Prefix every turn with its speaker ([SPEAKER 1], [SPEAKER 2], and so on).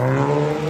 [SPEAKER 1] Música então,